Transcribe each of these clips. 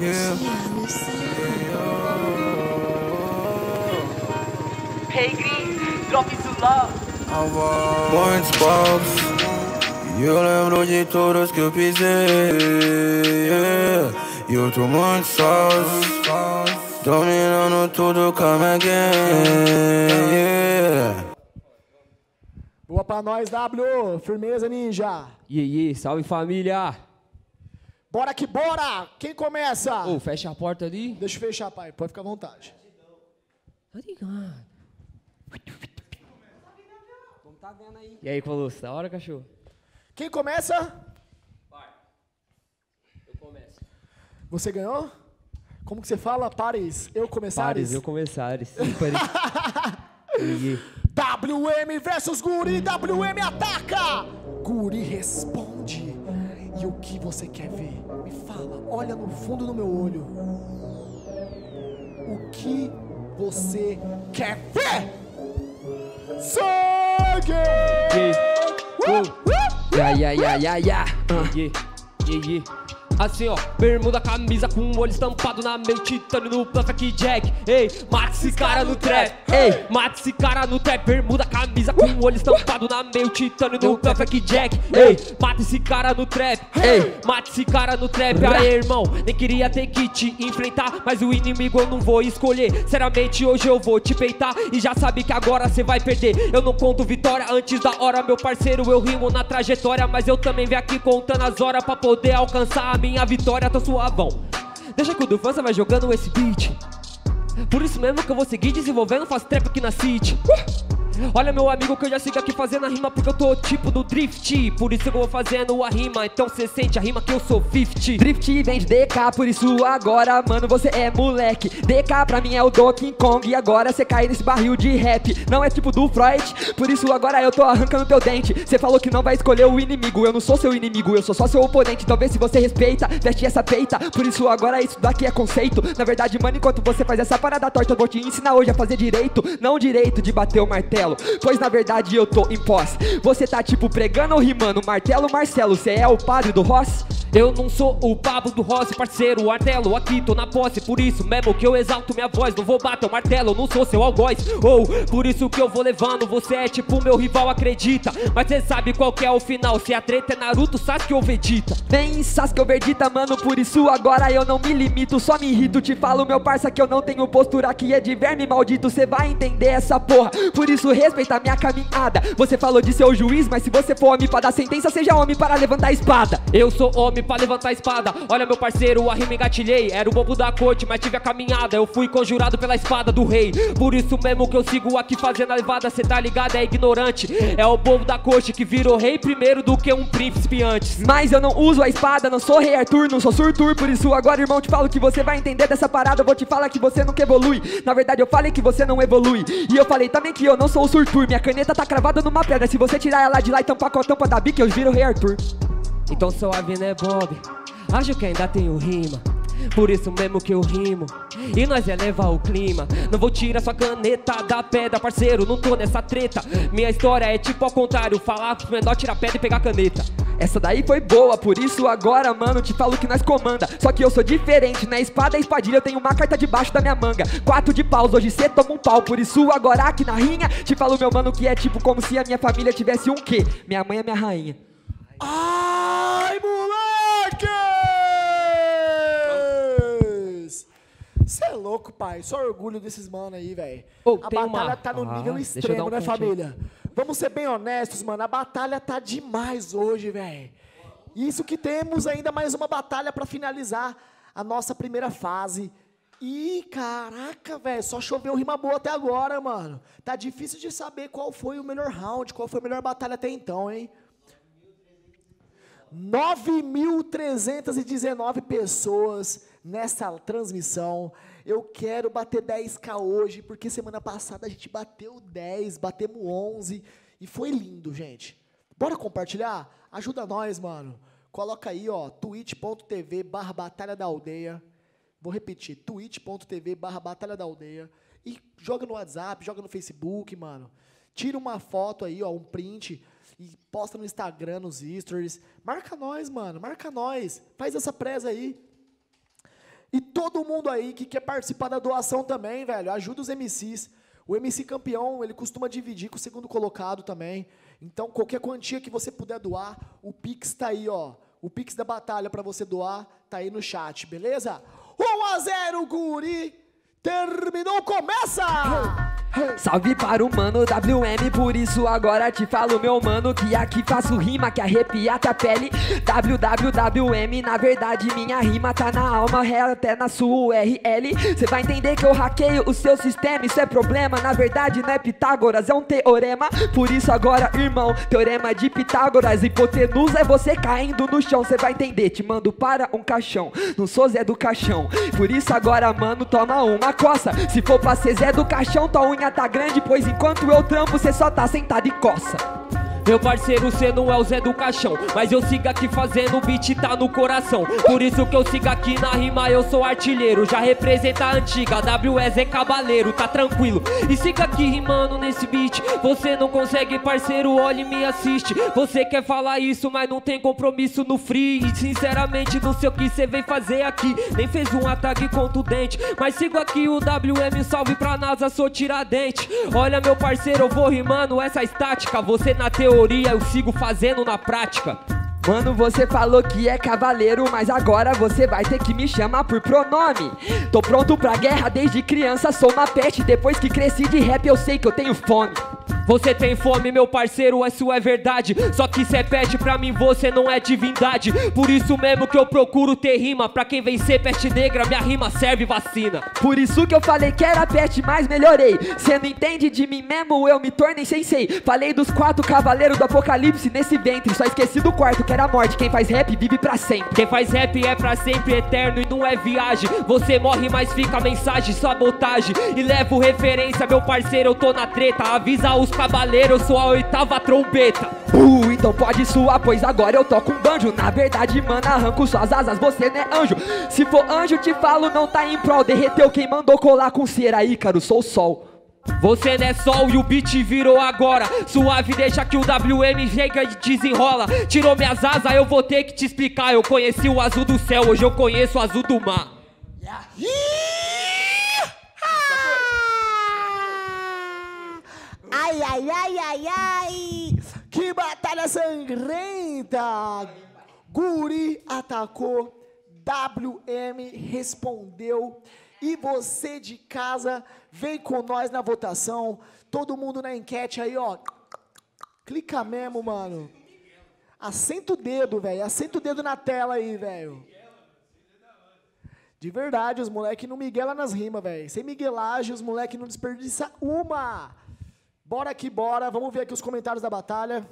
Yeah. Hey Gris, drop isso lá. Muitos E eu lembro de todos que eu pisei yeah. E eu tô muito sauce Dominando tudo, come again yeah. Boa pra nós, W. Firmeza, ninja. E aí, salve família! Bora que bora! Quem começa? Ô, fecha a porta ali. Deixa eu fechar, pai. Pode ficar à vontade. Tá ligado. Vamos tá vendo aí. E aí, Colosso, da hora, cachorro? Quem começa? Eu começo. Você ganhou? Como que você fala? Pares, eu começares? Pares, eu começares. Ímpares. WM versus Guri, WM ataca! Guri responde. E o que você quer ver? Me fala, olha no fundo do meu olho. O que você quer ver? Sangue! Yeah. Uh, uh. Ya, ya, ya, ya, ya. Ah. Yeah, yeah, yeah. Assim ó, bermuda, camisa com o olho estampado na meio titânio no Perfect Jack. Ei, mata esse cara no trap. Ei, mata esse cara no trap. Bermuda, camisa com o olho estampado na meio titânio no Perfect Jack. Ei, mata esse cara no trap. Ei, mata esse cara no trap. Aê, irmão, nem queria ter que te enfrentar, mas o inimigo eu não vou escolher. Sinceramente, hoje eu vou te peitar e já sabe que agora cê vai perder. Eu não conto vitória antes da hora, meu parceiro. Eu rimo na trajetória, mas eu também venho aqui contando as horas pra poder alcançar a minha vitória. Tô suavão. Deixa que o Dufança vai jogando esse beat. Por isso mesmo que eu vou seguir desenvolvendo, faço trap aqui na City. Uh! Olha meu amigo que eu já sigo aqui fazendo a rima porque eu tô tipo do drift. Por isso que eu vou fazendo a rima, então cê sente a rima que eu sou 50 Drift vem de DK, por isso agora mano você é moleque. DK pra mim é o Donkey Kong e agora cê cai nesse barril de rap. Não é tipo do Freud, por isso agora eu tô arrancando teu dente. Cê falou que não vai escolher o inimigo, eu não sou seu inimigo, eu sou só seu oponente. Vê se você respeita, veste essa peita, por isso agora isso daqui é conceito. Na verdade mano, enquanto você faz essa parada torta eu vou te ensinar hoje a fazer direito Não direito de bater o martelo Pois na verdade eu tô em pós Você tá tipo pregando ou rimando Martelo Marcelo, cê é o padre do Ross? Eu não sou o Pablo do Rossi, parceiro, o Artelo Aqui tô na posse, por isso mesmo que eu exalto minha voz Não vou bater o martelo, não sou seu algoz. Ou, por isso que eu vou levando Você é tipo meu rival, acredita? Mas cê sabe qual que é o final Se a treta é Naruto, Sasuke ou Vegeta? Vem Sasuke ou Vegeta, mano Por isso agora eu não me limito Só me irrito, te falo meu parça Que eu não tenho postura que é de verme maldito Cê vai entender essa porra. Por isso respeita minha caminhada. Você falou de ser o juiz, mas se você for homem pra dar sentença Seja homem para levantar a espada. Eu sou homem pra levantar a espada. Olha meu parceiro, a rima engatilhei. Era o bobo da corte, mas tive a caminhada. Eu fui conjurado pela espada do rei. Por isso mesmo que eu sigo aqui fazendo a levada. Cê tá ligado, é ignorante. É o bobo da corte que virou rei primeiro do que um príncipe antes. Mas eu não uso a espada, não sou rei Arthur, não sou surtur. Por isso agora irmão te falo que você vai entender dessa parada. Eu vou te falar que você nunca evolui. Na verdade eu falei que você não evolui. E eu falei também que eu não sou o surtur. Minha caneta tá cravada numa pedra. Se você tirar ela de lá e tampar com a tampa da bica Eu viro rei Arthur então suave né Bob Acho que ainda tenho rima. Por isso mesmo que eu rimo. E nós é levar o clima. Não vou tirar sua caneta da pedra Parceiro, não tô nessa treta. Minha história é tipo ao contrário. Falar pro menor tirar pedra e pegar caneta. Essa daí foi boa, por isso agora, mano, te falo que nós comanda. Só que eu sou diferente, na espada e espadilha eu tenho uma carta debaixo da minha manga. Quatro de paus, hoje cê toma um pau. Por isso agora aqui na rinha Te falo meu mano que é tipo como se a minha família tivesse um quê? Minha mãe é minha rainha Ai, moleques! Você é louco, pai. Só orgulho desses mano aí, velho. Ô, a batalha uma- tá no Ah, nível extremo, um né, família? Vamos ser bem honestos, mano. A batalha tá demais hoje, velho. Isso que temos ainda mais uma batalha pra finalizar a nossa primeira fase. Ih, caraca, velho, só choveu rima boa até agora, mano. Tá difícil de saber qual foi o melhor round, qual foi a melhor batalha até então, hein? 9.319 pessoas nessa transmissão. Eu quero bater 10k hoje, porque semana passada a gente bateu 10, batemos 11 e foi lindo, gente. Bora compartilhar? Ajuda nós, mano. Coloca aí, ó, twitch.tv barra Batalha da Aldeia. Vou repetir, twitch.tv barra Batalha da Aldeia. E joga no WhatsApp, joga no Facebook, mano. Tira uma foto aí, ó, um print e posta no Instagram, nos stories. Marca nós, mano, marca nós. Faz essa presa aí. E todo mundo aí que quer participar da doação também, velho, ajuda os MCs. O MC campeão, ele costuma dividir com o segundo colocado também. Então, qualquer quantia que você puder doar, o Pix tá aí, ó. O Pix da batalha para você doar tá aí no chat, beleza? 1 a 0 Guri. Terminou, começa! Salve para o mano WM, por isso agora te falo, meu mano, que aqui faço rima que arrepia tua pele. WWWM, na verdade minha rima tá na alma, é até na sua URL. Cê vai entender que eu hackeio o seu sistema, isso é problema. Na verdade não é Pitágoras, é um teorema. Por isso agora, irmão, teorema de Pitágoras, hipotenusa é você caindo no chão. Cê vai entender, te mando para um caixão. Não sou Zé do Caixão, por isso agora, mano, toma uma coça. Se for pra ser Zé do Caixão, tua tá grande, pois enquanto eu trampo, cê só tá sentado e coça. Meu parceiro, cê não é o Zé do Caixão Mas eu sigo aqui fazendo beat, tá no coração. Por isso que eu sigo aqui na rima, eu sou artilheiro. Já representa a antiga, WS é cavaleiro, tá tranquilo. E siga aqui rimando nesse beat Você não consegue, parceiro, olha e me assiste. Você quer falar isso, mas não tem compromisso no free. E sinceramente não sei o que cê vem fazer aqui. Nem fez um ataque contundente Mas sigo aqui o WM, salve pra NASA, sou tiradente Olha meu parceiro, eu vou rimando essa estática. Você na teoria, eu sigo fazendo na prática Mano, você falou que é cavaleiro, mas agora você vai ter que me chamar por pronome. Tô pronto pra guerra desde criança, sou uma peste. Depois que cresci de rap, eu sei que eu tenho fome. Você tem fome, meu parceiro, isso é verdade. Só que cê peste pra mim, você não é divindade. Por isso mesmo que eu procuro ter rima. Pra quem vencer peste negra, minha rima serve vacina. Por isso que eu falei que era peste, mas melhorei. Cê não entende de mim mesmo, eu me tornei sensei. Falei dos quatro cavaleiros do apocalipse nesse ventre. Só esqueci do quarto, que era a morte. Quem faz rap vive pra sempre. Quem faz rap é pra sempre eterno e não é viagem. Você morre, mas fica a mensagem, sabotagem. E levo referência, meu parceiro, eu tô na treta. Avisa os cavaleiros, eu sou a oitava trombeta. Uh, então pode suar, pois agora eu toco um banjo. Na verdade, mano, arranco suas asas, você não é anjo. Se for anjo, te falo, não tá em prol. Derreteu quem mandou colar com cera, Ícaro, sou o sol. Você não é sol e o beat virou agora. Suave, deixa que o WM chega e desenrola. Tirou minhas asas, eu vou ter que te explicar. Eu conheci o azul do céu, hoje eu conheço o azul do mar. Ai, ai, ai, ai, ai! Que batalha sangrenta! Guri atacou, WM respondeu. E você de casa, vem com nós na votação. Todo mundo na enquete aí, ó. Clica mesmo, mano. Assenta o dedo, velho. Assenta o dedo na tela aí, velho. De verdade, os moleque não miguela nas rimas, velho. Sem miguelagem, os moleque não desperdiça uma. Bora aqui, bora. Vamos ver aqui os comentários da batalha.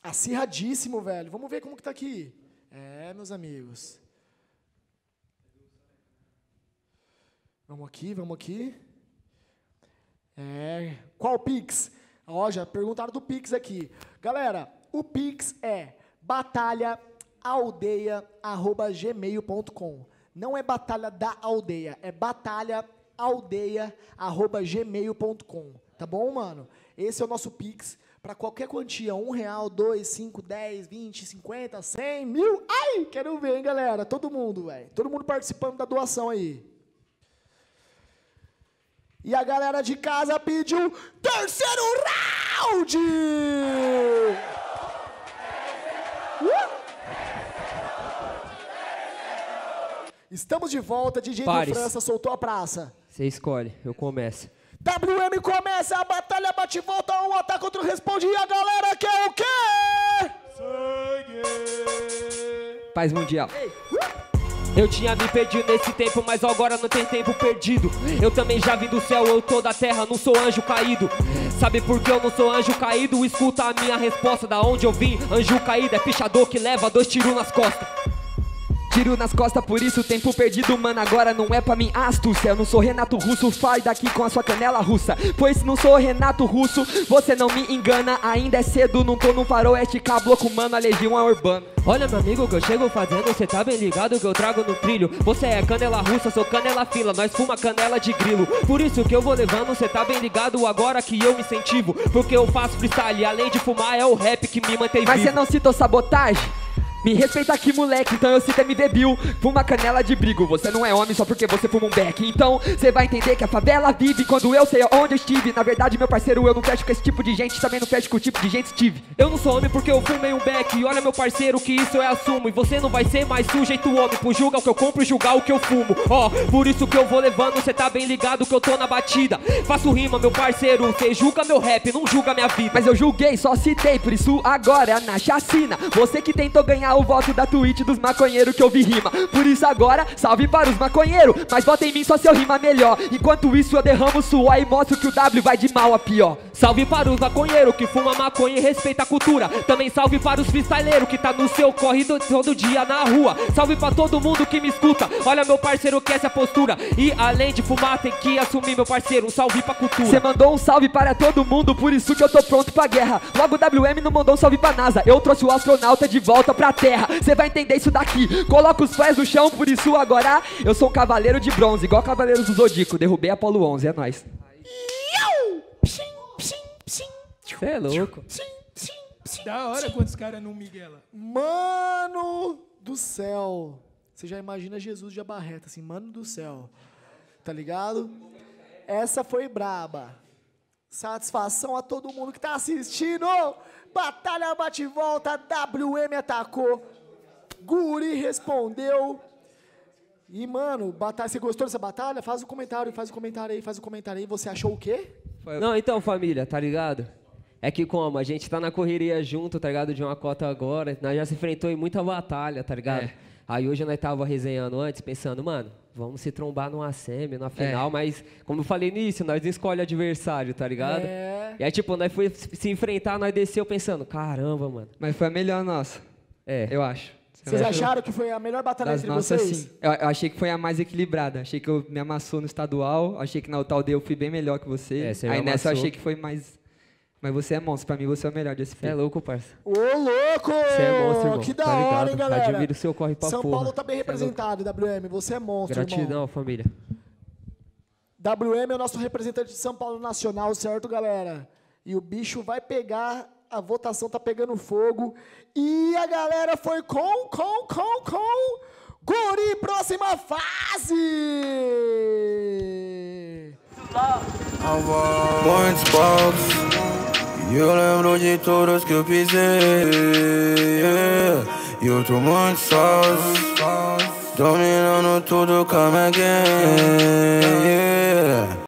Acirradíssimo, velho. Vamos ver como que tá aqui. É, meus amigos. Vamos aqui, vamos aqui. É. Qual Pix? Ó, já perguntaram do Pix aqui. Galera, o Pix é batalhaaldeia.gmail.com. Não é batalha da aldeia, é batalhaaldeia.gmail.com. Tá bom, mano? Esse é o nosso Pix para qualquer quantia. Um real, dois, cinco, dez, vinte, cinquenta, cem, mil. Ai, quero ver, hein, galera? Todo mundo, velho. Todo mundo participando da doação aí. E a galera de casa pediu terceiro round! Uh! Estamos de volta, DJ do Pares. França soltou a praça. Você escolhe, eu começo. WM começa a batalha, bate e volta, um ataca, outro responde, e a galera quer o quê? Paz mundial. Eu tinha me perdido nesse tempo, mas agora não tem tempo perdido. Eu também já vim do céu, eu tô da terra, não sou anjo caído. Sabe por que eu não sou anjo caído? Escuta a minha resposta, da onde eu vim. Anjo caído é pichador que leva dois tiros nas costas. Tiro nas costas, por isso tempo perdido, mano. Agora não é pra mim astúcia. Eu não sou Renato Russo, sai daqui com a sua canela russa. Pois não sou Renato Russo, você não me engana. Ainda é cedo, não tô no faroeste cabloco, mano. A legião é urbana. Olha, meu amigo, o que eu chego fazendo, cê tá bem ligado que eu trago no trilho. Você é canela russa, sou canela fila, nós fuma canela de grilo. Por isso que eu vou levando, cê tá bem ligado agora que eu incentivo. Porque eu faço freestyle, além de fumar, é o rap que me mantém Mas vivo. você não citou sabotagem? Me respeita aqui, moleque, então eu cito MV Bill. Fuma canela de brigo, você não é homem só porque você fuma um beck. Então, você vai entender que a favela vive quando eu sei onde eu estive. Na verdade, meu parceiro, eu não fecho com esse tipo de gente, também não fecho com o tipo de gente Steve. Eu não sou homem porque eu fumei um beck. Olha, meu parceiro, que isso eu assumo. E você não vai ser mais sujeito homem por julgar o que eu compro e julgar o que eu fumo. Ó, por isso que eu vou levando, cê tá bem ligado que eu tô na batida. Faço rima, meu parceiro, cê julga meu rap, não julga minha vida. Mas eu julguei, só citei, por isso agora é na chacina. Você que tentou ganhar o voto da Twitch dos maconheiros que eu vi rima. Por isso agora, salve para os maconheiros. Mas vota em mim só se eu rima melhor. Enquanto isso eu derramo suor e mostro que o W vai de mal a pior. Salve para os maconheiros que fuma maconha e respeita a cultura. Também salve para os freestyleiros que tá no seu corre do- todo dia na rua. Salve para todo mundo que me escuta. Olha, meu parceiro, que essa é postura. E além de fumar, tem que assumir, meu parceiro. Um salve pra cultura. Você mandou um salve para todo mundo, por isso que eu tô pronto pra guerra. Logo o WM não mandou um salve pra NASA, eu trouxe o astronauta de volta pra terra. Você vai entender isso daqui. Coloca os pés no chão, por isso agora eu sou um cavaleiro de bronze, igual Cavaleiros do Zodíaco. Derrubei Apolo 11, é nóis. Cê é louco. Da hora quando os caras não miguela. Mano do céu. Você já imagina Jesus de abarreta, assim, mano do céu. Tá ligado? Essa foi braba. Satisfação a todo mundo que tá assistindo. Batalha bate e volta, WM atacou. Guri respondeu. E, mano, batalha, você gostou dessa batalha? Faz um comentário, faz um comentário aí, faz um comentário aí. Você achou o quê? Não, então, família, tá ligado? É que como a gente tá na correria junto, tá ligado? De uma cota agora, nós já se enfrentou em muita batalha, tá ligado? É. Aí hoje nós tava resenhando antes, pensando, mano, vamos se trombar numa semi, numa final, mas como eu falei nisso, nós não escolhe adversário, tá ligado? É. E aí, tipo, nós foi se enfrentar, nós desceu pensando, caramba, mano. Mas foi a melhor nossa, É. eu acho. Vocês acharam que foi a melhor batalha Das entre nossas, vocês? sim. Eu, eu achei que foi a mais equilibrada. Achei que eu me amassou no estadual. Achei que na UTALD eu fui bem melhor que você. É, você Aí nessa eu achei que foi mais. Mas você é monstro. Pra mim, você é o melhor desse Você é louco, parça. Ô, louco! Você é monstro, irmão. Que da tá hora, hein, galera? Admiro o seu corre pra São porra. Paulo tá bem é representado, WM. Você é monstro, Gratidão, irmão. família. WM é o nosso representante de São Paulo Nacional, certo, galera? E o bicho vai pegar, a votação tá pegando fogo. E a galera foi com, com, com, com. Guri, próxima fase! Muitos povos E eu lembro de todos que eu pisei yeah. Eu tô muito sócio Dominando tudo, come again.